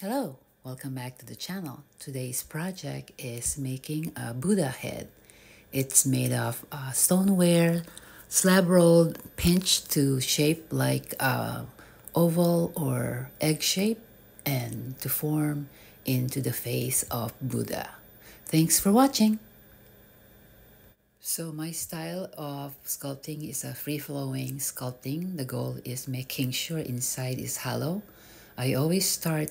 Hello, welcome back to the channel. Today's project is making a Buddha head. It's made of uh, stoneware, slab rolled, pinched to shape like a oval or egg shape and to form into the face of Buddha. Thanks for watching. So my style of sculpting is a free-flowing sculpting. The goal is making sure inside is hollow. I always start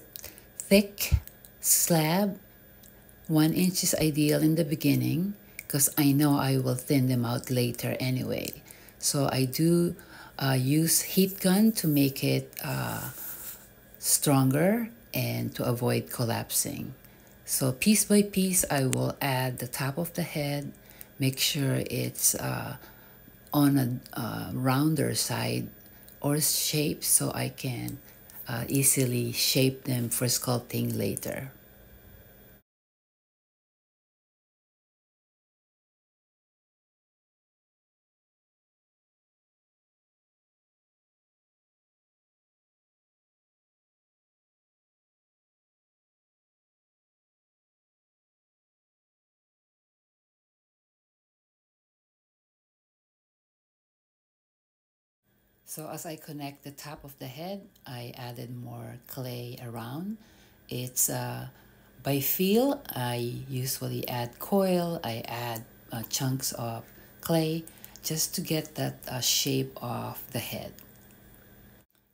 thick slab. One inch is ideal in the beginning because I know I will thin them out later anyway. So I do uh, use heat gun to make it uh, stronger and to avoid collapsing. So piece by piece, I will add the top of the head, make sure it's uh, on a uh, rounder side or shape so I can uh, easily shape them for sculpting later. So as I connect the top of the head, I added more clay around. It's uh, by feel, I usually add coil, I add uh, chunks of clay just to get that uh, shape of the head.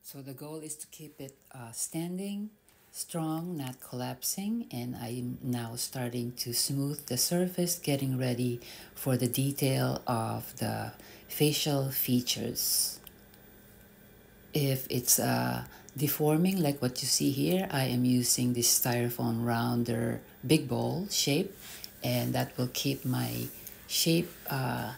So the goal is to keep it uh, standing, strong, not collapsing, and I'm now starting to smooth the surface, getting ready for the detail of the facial features if it's uh, deforming like what you see here I am using this styrofoam rounder big ball shape and that will keep my shape uh,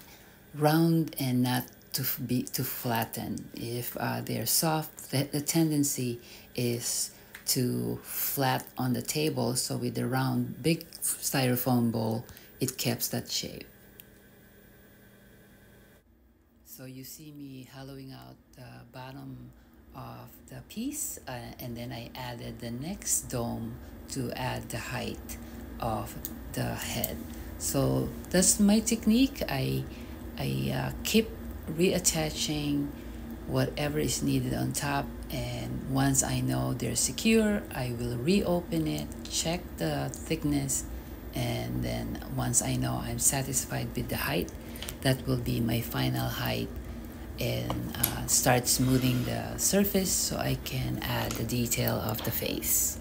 round and not to be to flatten. If uh, they're soft the, the tendency is to flat on the table so with the round big styrofoam bowl it keeps that shape so you see me hollowing out the bottom of the piece uh, and then I added the next dome to add the height of the head. So that's my technique. I, I uh, keep reattaching whatever is needed on top and once I know they're secure, I will reopen it, check the thickness and then once I know I'm satisfied with the height, that will be my final height and uh, start smoothing the surface so I can add the detail of the face.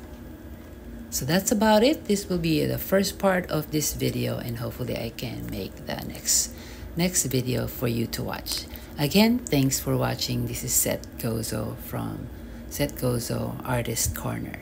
So that's about it. This will be the first part of this video and hopefully I can make the next next video for you to watch. Again, thanks for watching. This is Set Gozo from Set Gozo Artist Corner.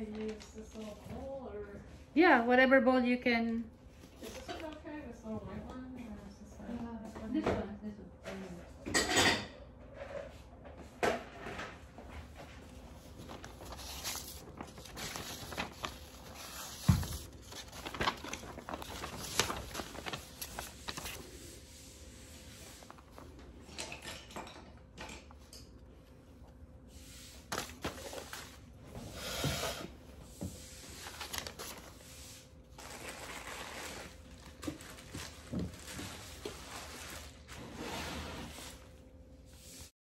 To use this little bowl or yeah, whatever bowl you can. is this one okay? This little white one or is this Uh, one? this one.